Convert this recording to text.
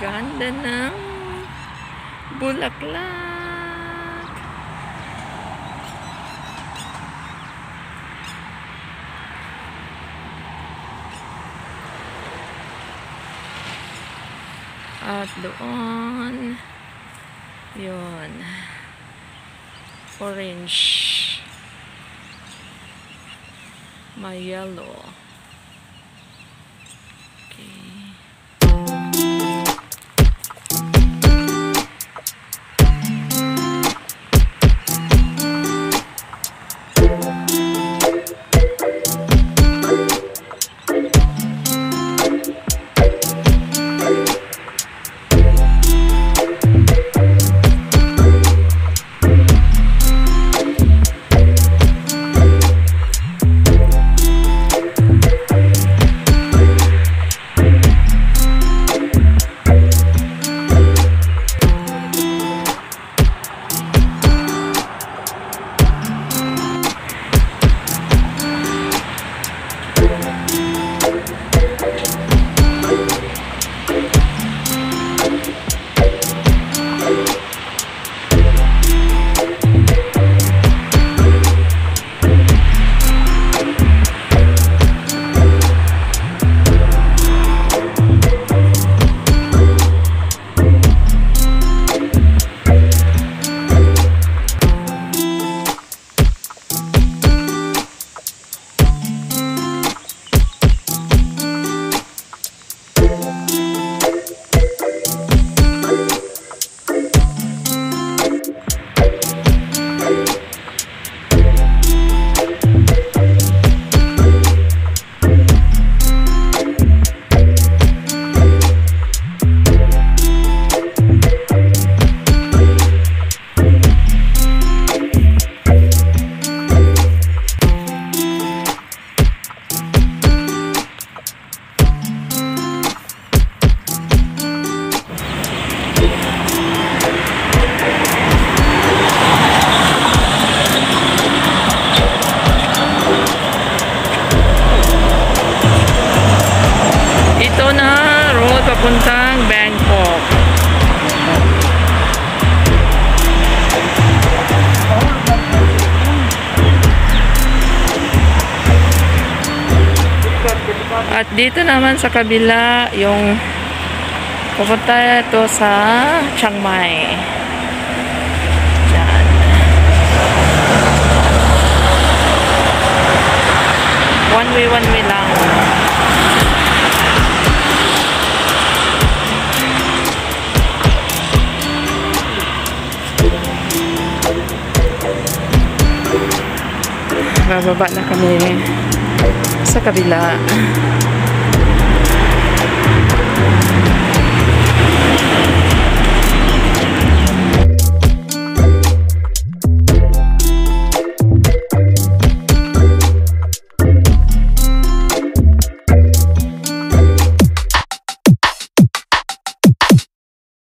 Ganda ng bulaklak. At doon, yun, orange, may yellow. Okay. Papuntang Bangkok. At dito naman sa kabila yung pupunta ito sa Chiang Mai. One way, one way Bababa na kami sa kabila.